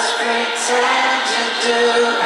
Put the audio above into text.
just pretend to do